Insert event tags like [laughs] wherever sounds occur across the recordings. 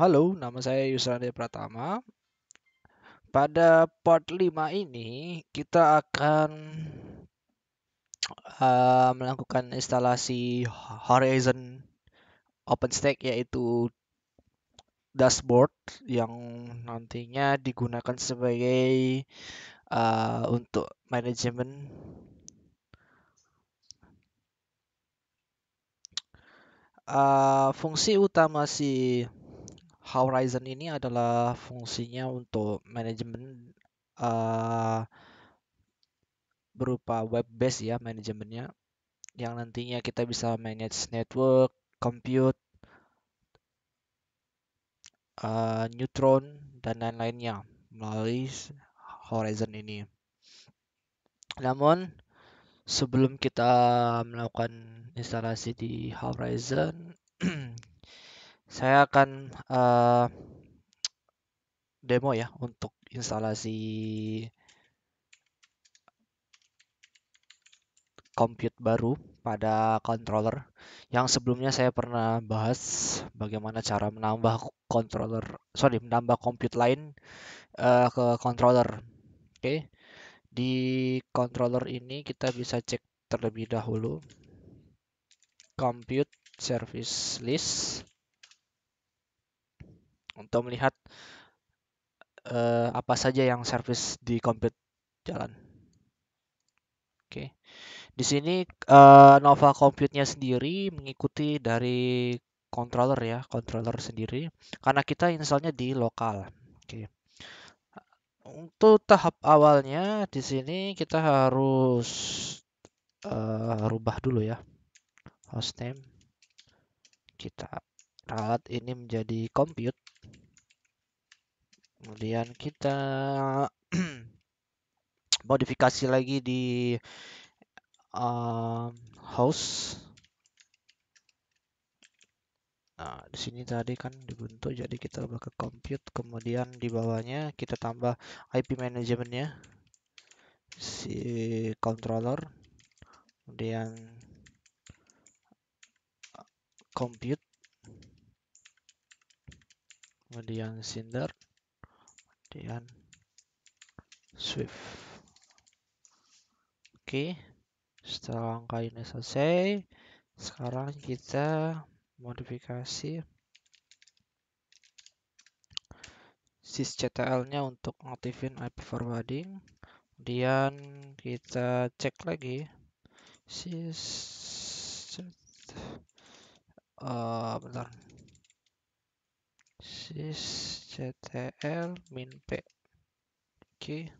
Halo, nama saya Yusrande Pratama. Pada part 5 ini kita akan uh, melakukan instalasi Horizon OpenStack yaitu dashboard yang nantinya digunakan sebagai uh, untuk manajemen uh, fungsi utama si Horizon ini adalah fungsinya untuk manajemen uh, berupa web base ya manajemennya yang nantinya kita bisa manage network, compute, uh, neutron dan lain-lainnya melalui Horizon ini. Namun sebelum kita melakukan instalasi di Horizon saya akan uh, demo ya untuk instalasi compute baru pada controller yang sebelumnya saya pernah bahas bagaimana cara menambah controller sorry menambah compute lain uh, ke controller oke okay. di controller ini kita bisa cek terlebih dahulu compute service list untuk melihat uh, apa saja yang service di compute jalan. Oke. Okay. Di sini uh, Nova Compute-nya sendiri mengikuti dari controller ya, controller sendiri karena kita installnya di lokal. Oke. Okay. Untuk tahap awalnya di sini kita harus uh, rubah dulu ya hostname. Kita ralat ini menjadi compute kemudian kita [clears throat] modifikasi lagi di um, host Nah, di sini tadi kan dibentuk jadi kita ubah ke compute, kemudian di bawahnya kita tambah IP manajemennya si controller, kemudian compute, kemudian Cinder, kemudian Swift. Oke, setelah langkah ini selesai, sekarang kita modifikasi sysctl-nya untuk aktifin IP forwarding. Kemudian kita cek lagi sys uh, bentar sysctl min p Oke.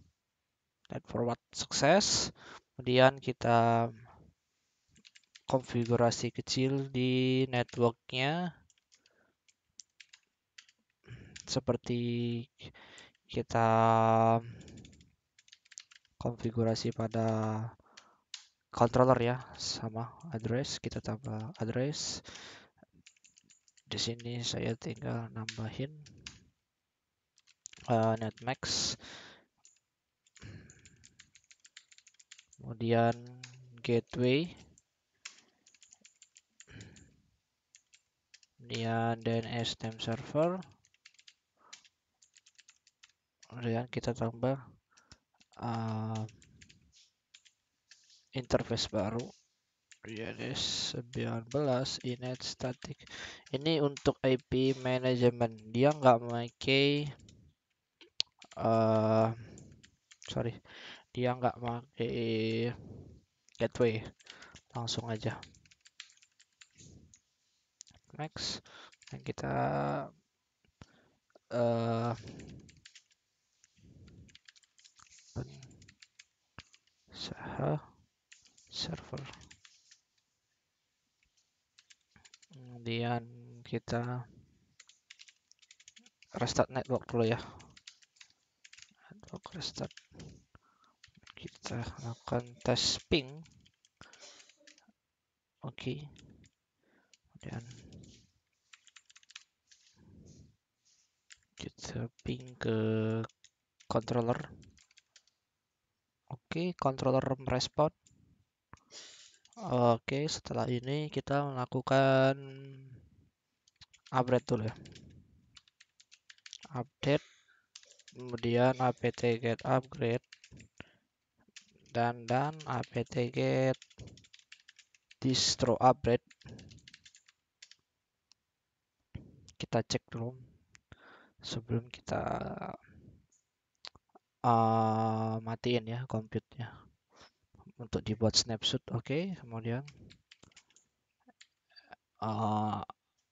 Dan forward sukses. Kemudian kita konfigurasi kecil di networknya seperti kita konfigurasi pada controller ya sama address kita tambah address di sini saya tinggal nambahin uh, netmax. Kemudian gateway. Kemudian DNS name server. Kemudian kita tambah uh, interface baru DNS 19 inet static. Ini untuk IP manajemen dia nggak pakai uh, sorry. Dia nggak pakai gateway. Langsung aja. Next. Dan kita uh, server kemudian kita restart network dulu ya. Network restart. Kita lakukan tes ping. Oke. Okay. kemudian kita ping ke controller. Oke okay, controller merespon oke setelah ini kita melakukan upgrade dulu ya. Update kemudian apt get upgrade dan dan apt get distro upgrade. Kita cek dulu sebelum kita uh, matiin ya compute-nya untuk dibuat snapshot oke okay. kemudian uh,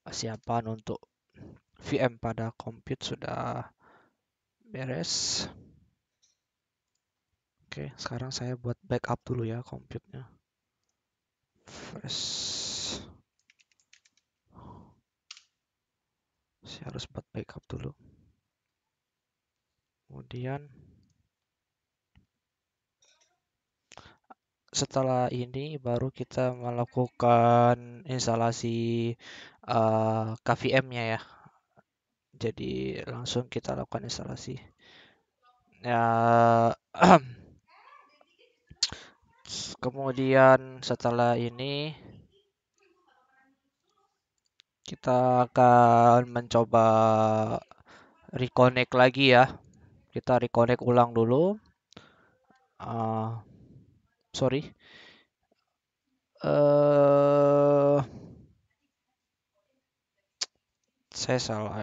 siapan untuk VM pada compute sudah beres. Oke okay, sekarang saya buat backup dulu ya compute-nya. Fresh. Saya harus buat backup dulu. Kemudian setelah ini baru kita melakukan instalasi uh, eh, KVM-nya ya. Jadi langsung kita lakukan instalasi. Ya, [clears throat] kemudian setelah ini kita akan mencoba reconnect lagi ya. Kita reconnect ulang dulu. Uh, sorry. Uh, saya salah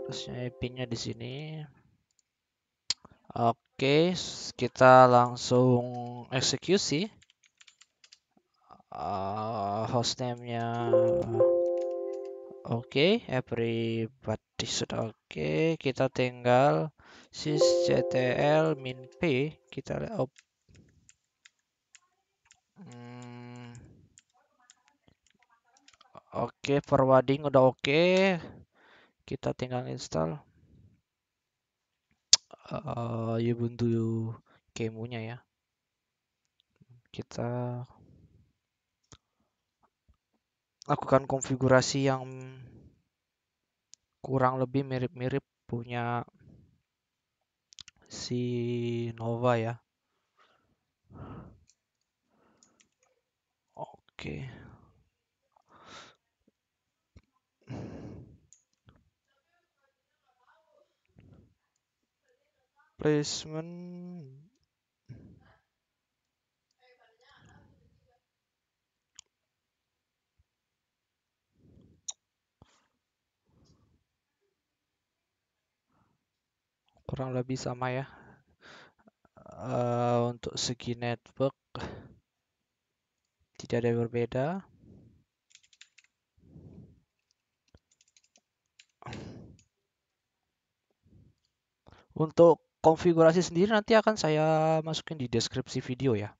harusnya pinnya di sini. Oke kita langsung eksekusi. Uh, hostname-nya oke okay, everybody sudah oke. Okay. kita tinggal sysctl min p kita lihat oh, Hmm. Oke, okay, forwarding udah oke. Okay. Kita tinggal install uh, Ubuntu Kemu-nya ya. Kita lakukan konfigurasi yang kurang lebih mirip-mirip punya si Nova ya. Oke. Placement kurang lebih sama ya uh, untuk segi network tidak ada yang berbeda. Untuk konfigurasi sendiri nanti akan saya masukin di deskripsi video ya.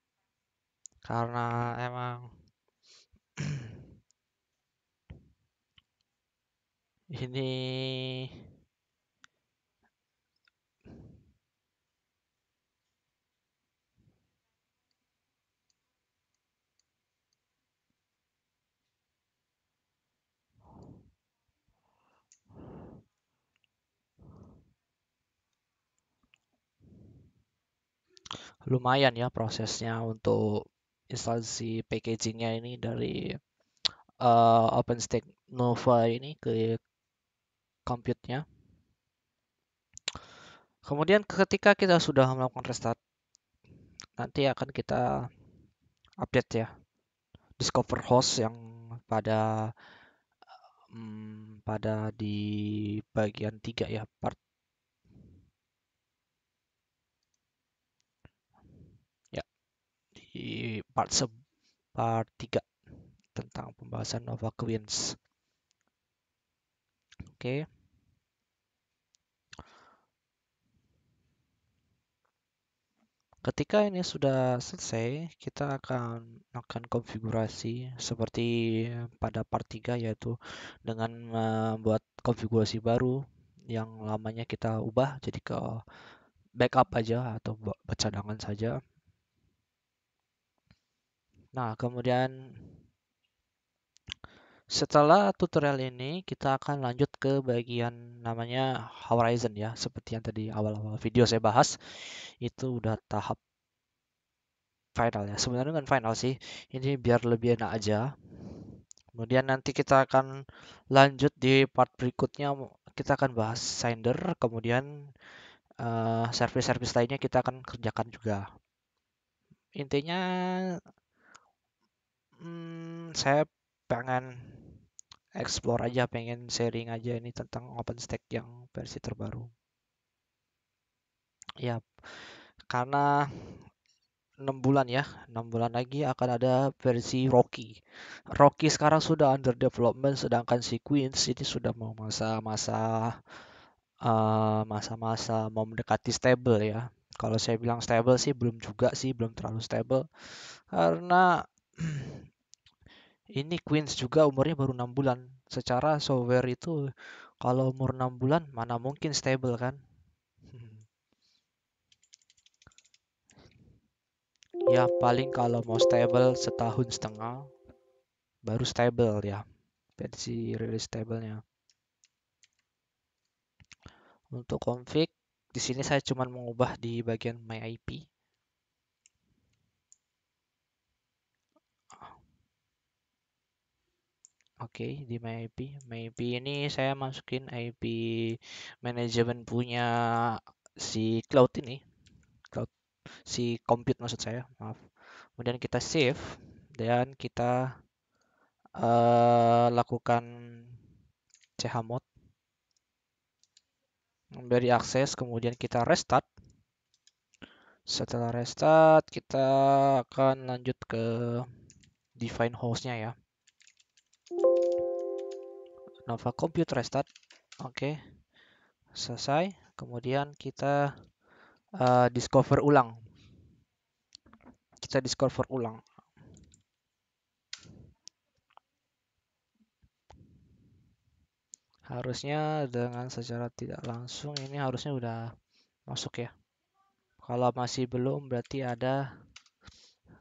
Karena emang [clears throat] ini lumayan ya prosesnya untuk instalasi packagingnya ini dari uh, OpenStack Nova ini ke compute-nya. Kemudian ketika kita sudah melakukan restart, nanti akan kita update ya discover host yang pada um, pada di bagian tiga ya part di part se part 3 tentang pembahasan Nova Queens. Oke. Ketika ini sudah selesai, kita akan akan konfigurasi seperti pada part 3 yaitu dengan membuat konfigurasi baru yang lamanya kita ubah jadi ke backup aja atau cadangan saja. Nah, kemudian setelah tutorial ini kita akan lanjut ke bagian namanya Horizon ya, seperti yang tadi awal-awal video saya bahas. Itu udah tahap final ya. Sebenarnya kan final sih. Ini biar lebih enak aja. Kemudian nanti kita akan lanjut di part berikutnya kita akan bahas Sender, kemudian uh, service-service lainnya kita akan kerjakan juga. Intinya, hmm, saya pengen explore aja, pengen sharing aja ini tentang OpenStack yang versi terbaru. Ya, karena 6 bulan ya, 6 bulan lagi akan ada versi Rocky. Rocky sekarang sudah under development, sedangkan si Queens ini sudah mau masa-masa uh, masa-masa mau mendekati stable ya. Kalau saya bilang stable sih belum juga sih, belum terlalu stable. Karena [clears throat] ini Queens juga umurnya baru 6 bulan. Secara software itu kalau umur 6 bulan mana mungkin stable kan? [laughs] ya paling kalau mau stable setahun setengah baru stable ya versi rilis stablenya untuk config di sini saya cuma mengubah di bagian my IP Oke, di my IP. My IP ini saya masukin IP manajemen punya si cloud ini. Cloud si compute maksud saya, maaf kemudian kita save dan kita uh, lakukan chmod memberi akses kemudian kita restart setelah restart kita akan lanjut ke define hostnya ya Nova Compute restart oke okay. selesai kemudian kita uh, discover ulang kita discover ulang. Harusnya dengan secara tidak langsung ini harusnya udah masuk ya. Kalau masih belum berarti ada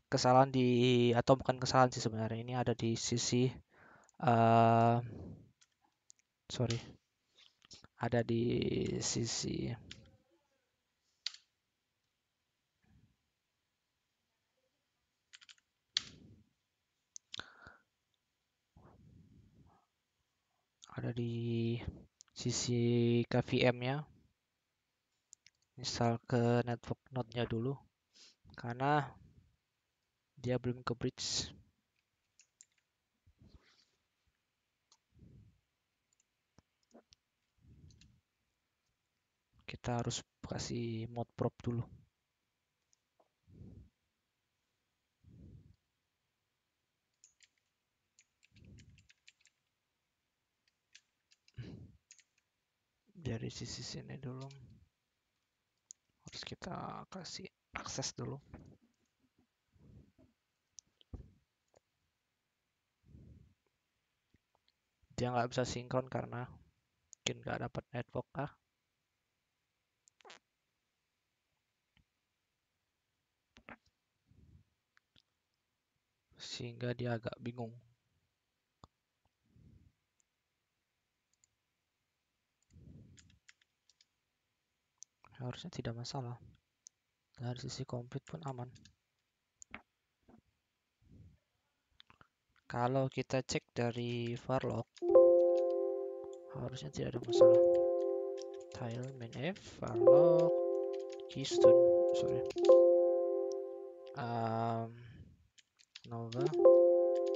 kesalahan di atau bukan kesalahan sih sebenarnya ini ada di sisi uh, sorry ada di sisi ada di sisi KVM-nya. Install ke network node-nya dulu karena dia belum ke bridge. Kita harus kasih mod prop dulu. dari sisi sini dulu. Harus kita kasih akses dulu. Dia nggak bisa sinkron karena mungkin nggak dapat network kah sehingga dia agak bingung. Harusnya tidak masalah. Dari sisi komplit pun aman. Kalau kita cek dari varlog harusnya tidak ada masalah. Tile main varlog keystone sorry. Um, nova.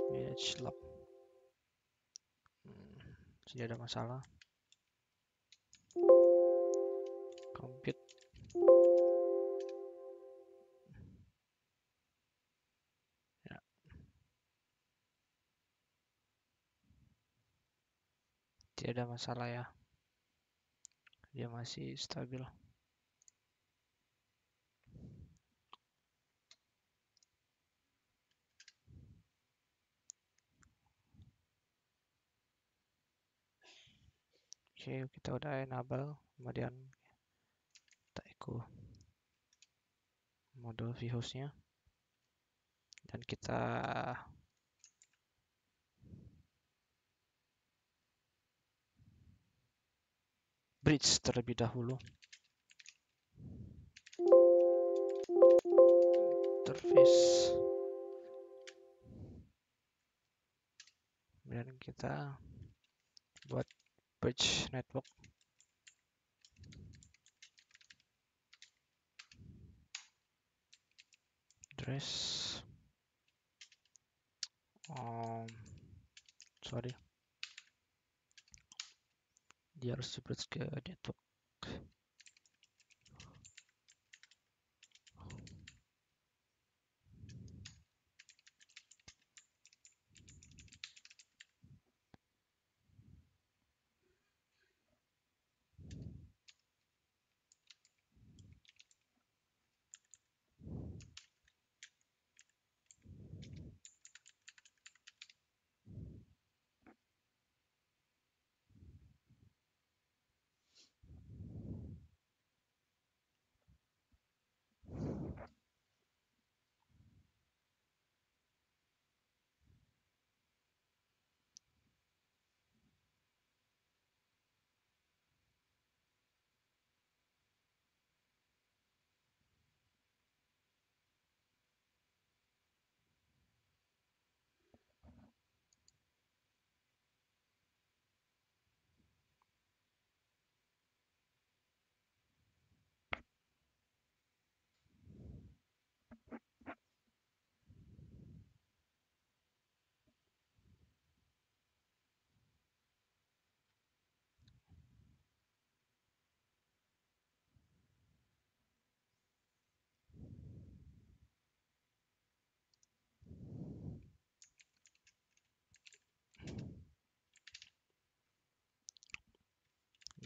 Manage log hmm, tidak ada masalah. Compute. Ya. Tidak ada masalah ya. Dia masih stabil Oke, kita udah enable, kemudian ke mode vhostnya dan kita bridge terlebih dahulu. Interface. Kemudian kita buat Bridge Network. Dress. Um, sorry. Dia harus di bridge ke network.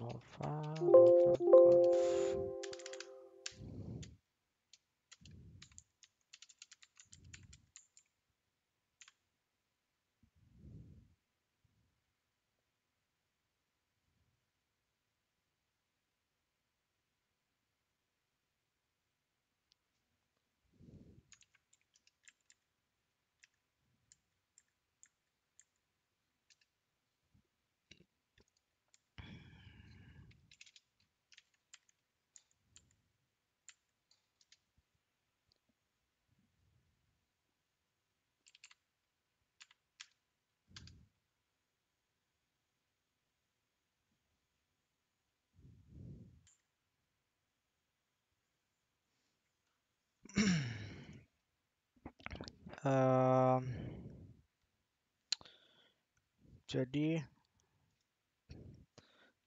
Nova nova conf jadi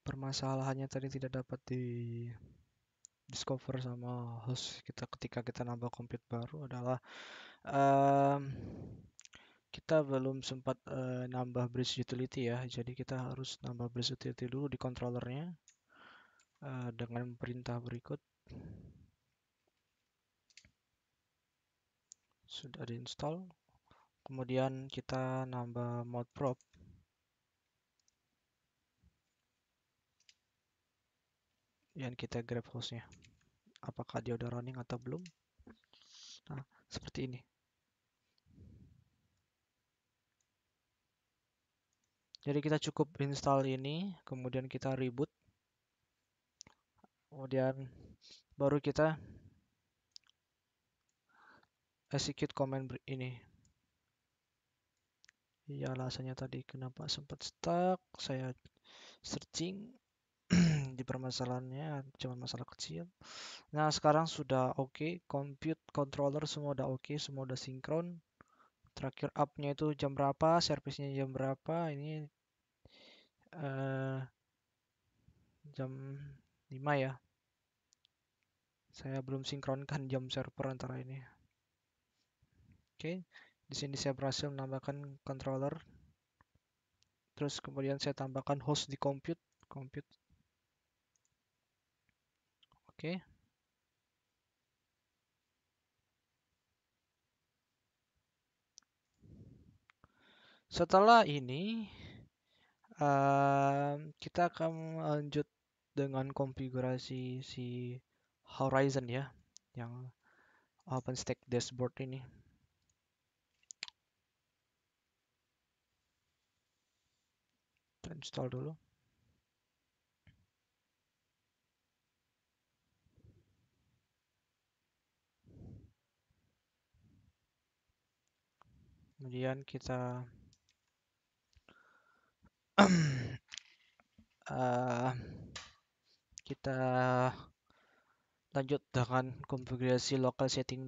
permasalahannya tadi tidak dapat di discover sama host kita ketika kita nambah compute baru adalah um, kita belum sempat uh, nambah bridge utility ya. Jadi kita harus nambah bridge utility dulu di controllernya uh, dengan perintah berikut sudah diinstal kemudian kita nambah mode prop. Dan kita grab hostnya. Apakah dia udah running atau belum? Nah seperti ini. Jadi kita cukup install ini kemudian kita reboot. Kemudian baru kita execute command ini. Ya alasannya tadi kenapa sempat stuck saya searching [clears throat] di permasalahannya cuma masalah kecil. Nah sekarang sudah oke okay. compute controller semua udah oke okay, semua udah sinkron. Terakhir upnya itu jam berapa servisnya jam berapa ini uh, jam 5 ya. Saya belum sinkronkan jam server antara ini Oke, di sini saya berhasil menambahkan controller. Terus kemudian saya tambahkan host di compute, compute. Oke. Setelah ini uh, kita akan lanjut dengan konfigurasi si Horizon ya, yang OpenStack dashboard ini. Install dulu. Kemudian kita uh, [clears throat] kita lanjut dengan konfigurasi local setting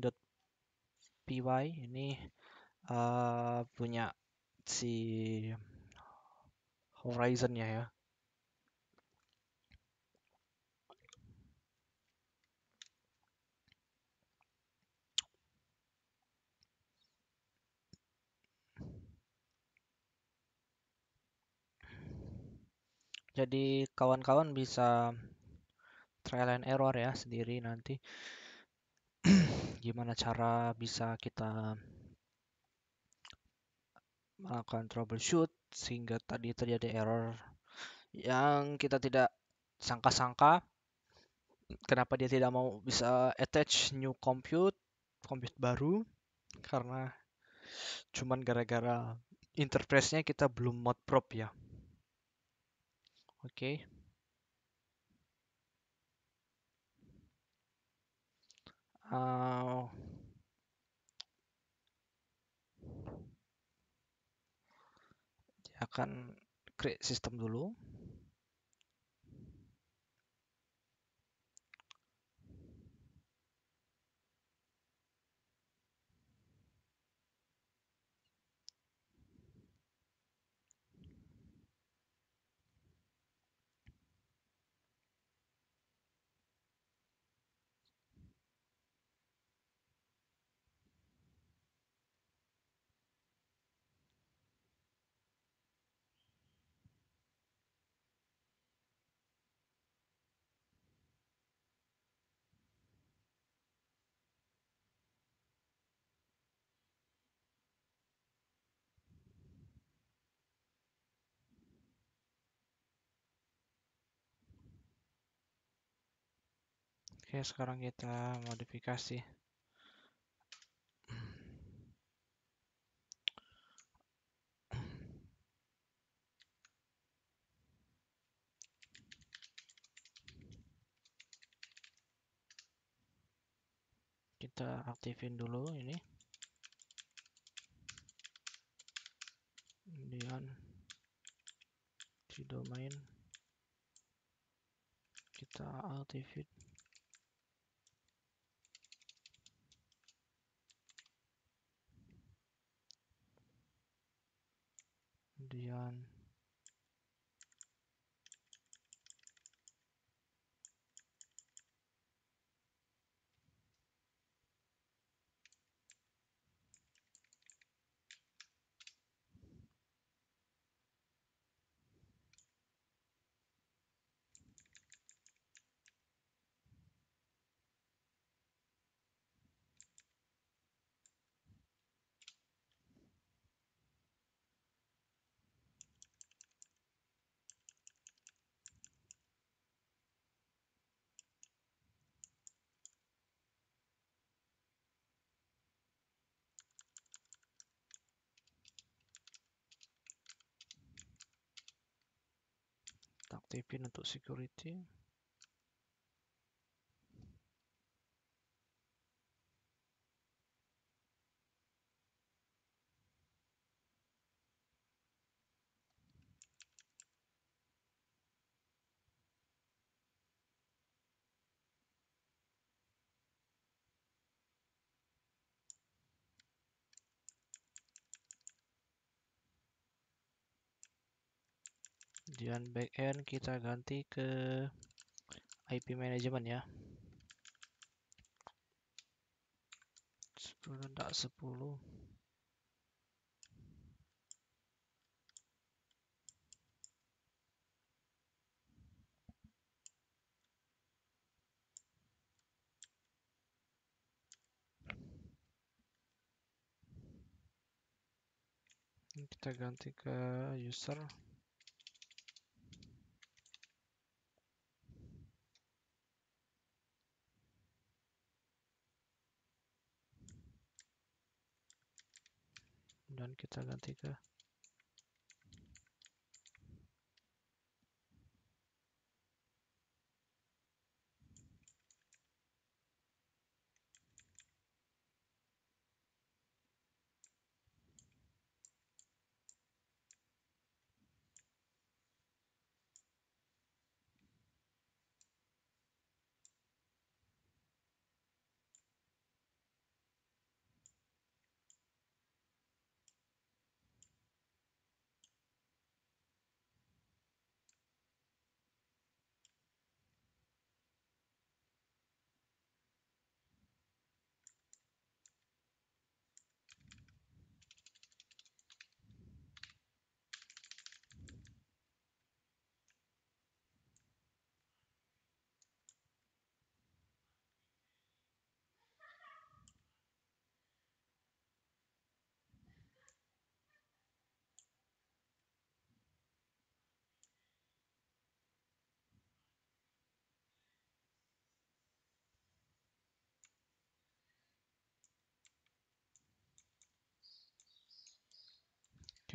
py. Ini uh, punya si horizonnya ya. Jadi kawan-kawan bisa trial and error ya sendiri nanti. [clears throat] Gimana cara bisa kita melakukan troubleshoot sehingga tadi terjadi error yang kita tidak sangka-sangka. Kenapa dia tidak mau bisa attach new compute compute baru? Karena cuman gara-gara interface-nya kita belum mod prop ya. Oke. Okay. uh, akan create sistem dulu Oke, sekarang kita modifikasi. Kita aktifin dulu ini. Kemudian di domain kita aktifin kemudian aktifin untuk security kemudian backend kita ganti ke IP management ya. 10 tak 10 kita ganti ke user dan kita ganti ke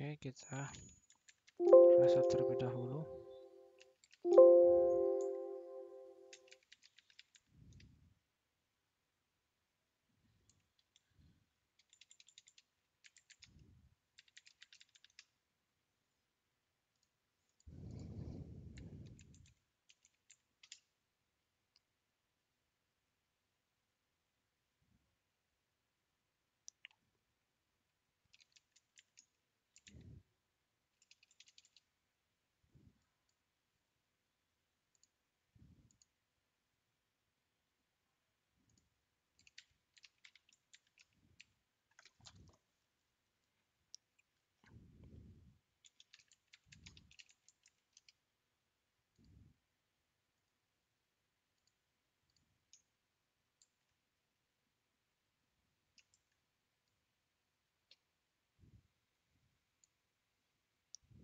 Oke, kita reset terlebih dahulu.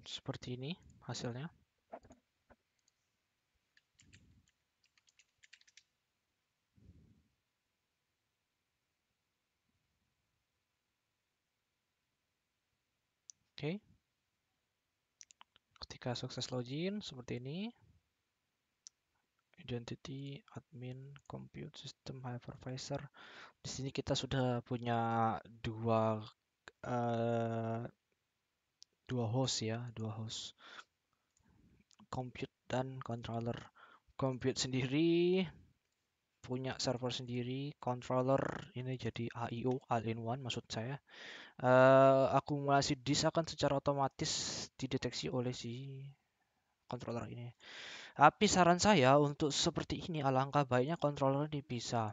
Seperti ini hasilnya. Oke. Ketika sukses login seperti ini. Identity, admin, compute system, hypervisor. Di sini kita sudah punya dua uh, dua host ya, dua host compute dan controller. Compute sendiri punya server sendiri, controller ini jadi AIO all in one maksud saya uh, akumulasi disk akan secara otomatis dideteksi oleh si controller ini. Tapi saran saya untuk seperti ini alangkah baiknya controller dipisah.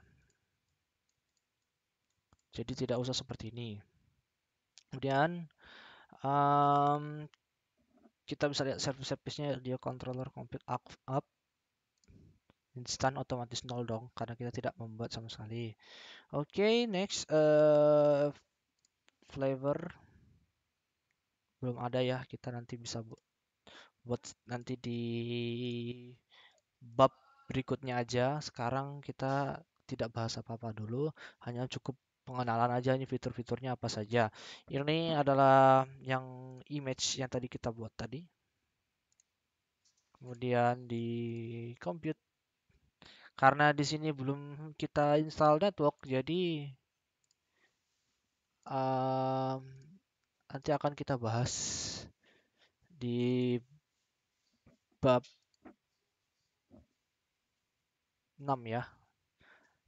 Jadi tidak usah seperti ini. Kemudian um, kita bisa lihat service-service-nya dia controller complete up, up. Instan otomatis nol dong karena kita tidak membuat sama sekali. Oke, okay, next uh, flavor. Belum ada ya kita nanti bisa bu buat nanti di bab berikutnya aja. Sekarang kita tidak bahas apa-apa dulu hanya cukup pengenalan aja ini fitur-fiturnya apa saja. Ini adalah yang image yang tadi kita buat tadi. Kemudian di compute. Karena di sini belum kita install network jadi um, nanti akan kita bahas di bab 6 ya.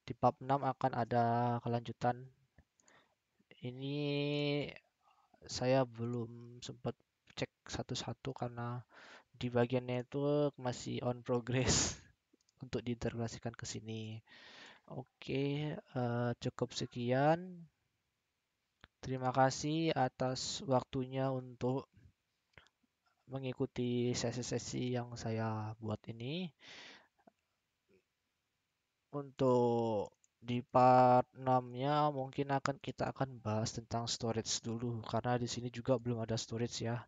Di bab 6 akan ada kelanjutan. Ini saya belum sempat cek satu-satu karena di bagiannya itu masih on progress [laughs] untuk diintegrasikan ke sini. Oke, uh, cukup sekian. Terima kasih atas waktunya untuk mengikuti sesi-sesi yang saya buat ini. Untuk di part 6-nya mungkin akan kita akan bahas tentang storage dulu karena di sini juga belum ada storage ya.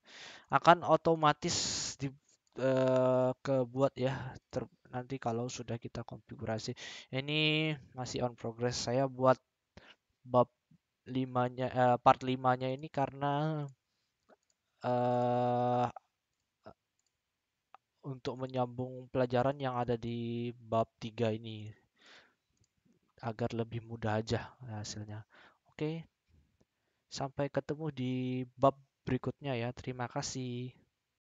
Akan otomatis di uh, kebuat ya ter, nanti kalau sudah kita konfigurasi. Ini masih on progress. Saya buat bab 5-nya uh, part 5-nya ini karena uh, untuk menyambung pelajaran yang ada di bab 3 ini agar lebih mudah aja hasilnya. Oke. Sampai ketemu di bab berikutnya ya. Terima kasih.